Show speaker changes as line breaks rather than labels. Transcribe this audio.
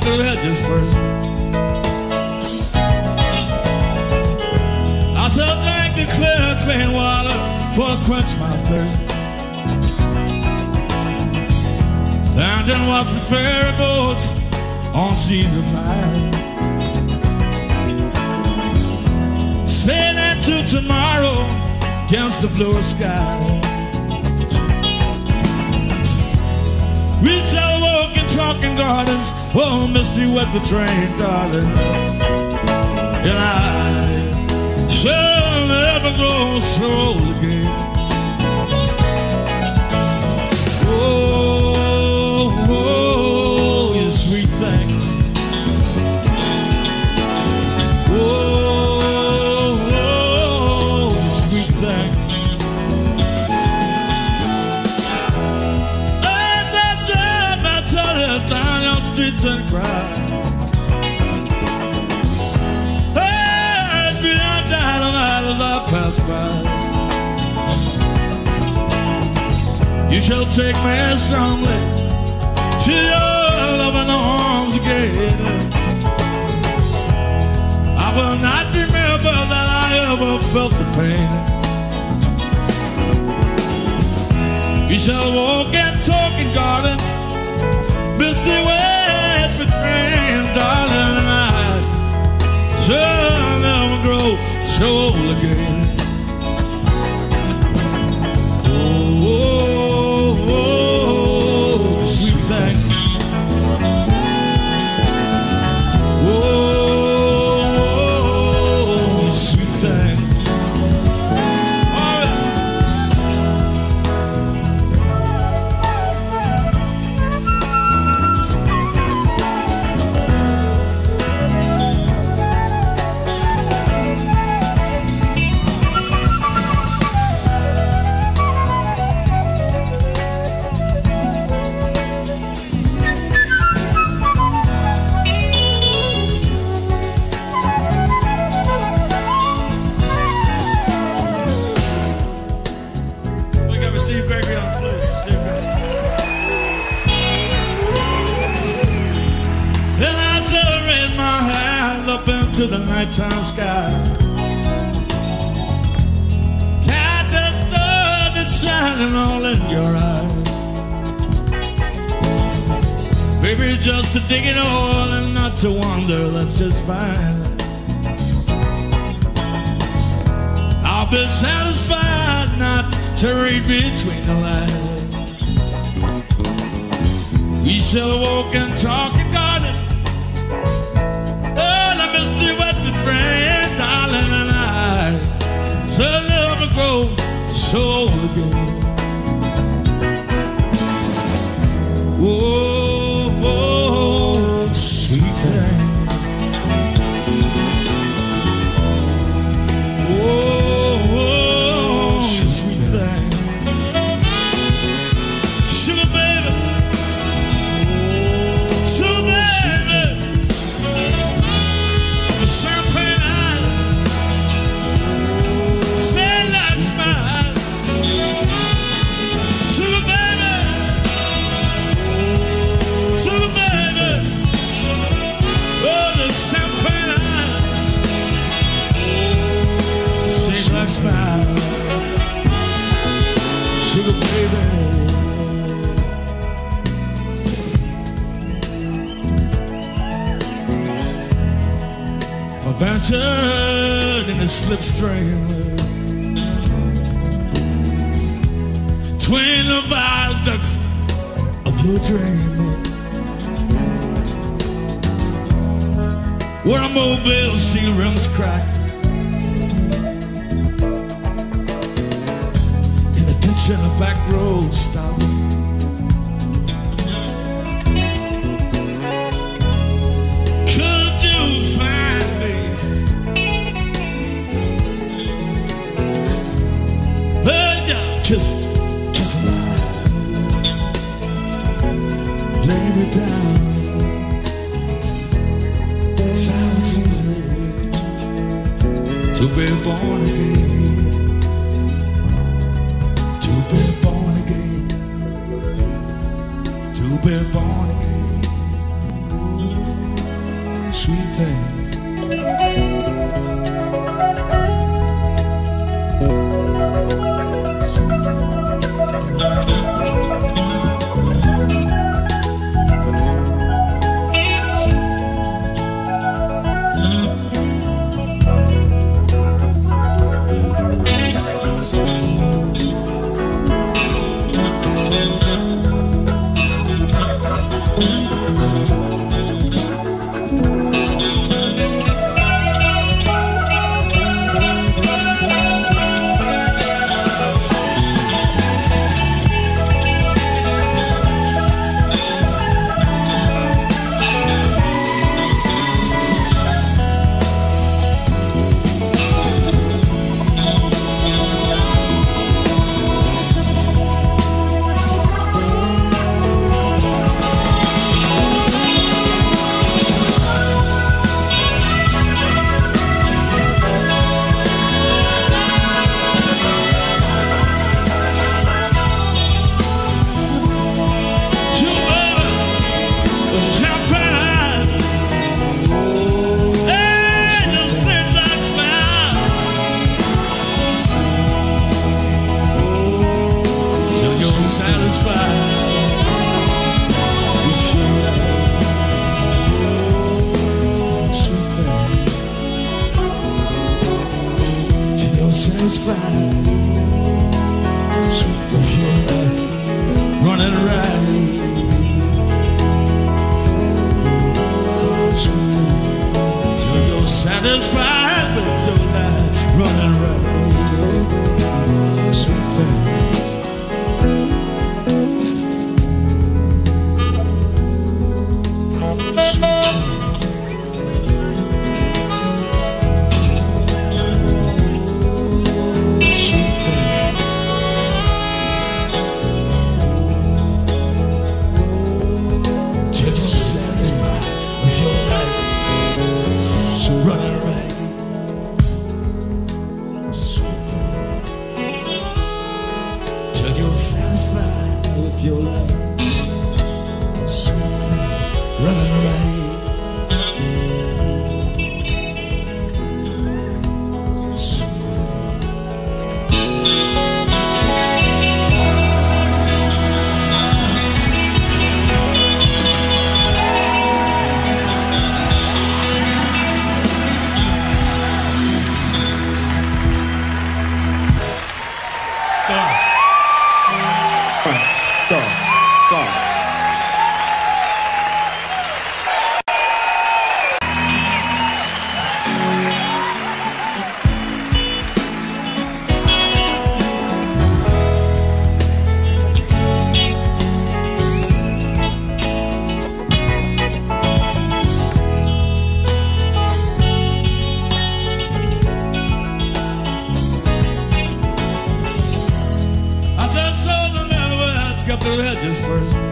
the hedges first. I shall drink the clear, clean water for quench my thirst. Stand and watch the ferry boats on seas of fire. Sailing to tomorrow against the blue sky. We shall walk in talking gardens, oh, misty wet with rain, darling. And I shall never grow so old again. You shall take me strongly to your loving arms again. I will not remember that I ever felt the pain. We shall walk and talk in gardens, misty wet I shall never grow so old again. Into the nighttime sky. Cat the star that's shining all in your eyes. Baby, just to dig it all and not to wonder, that's just fine. I'll be satisfied not to read between the lines. We shall walk and talk Champagne Ventured in the slipstream. Twin the viaducts of your dream. Where a mobile steel rims crack. In the ditch in a back road stop. Just, just lie. Lay me down. Silence easy to be born again. To be born again. To be born again. sweet thing. Satisfied. Sweet of your life running right. Sweet till you're satisfied with your life running right. Running right. I just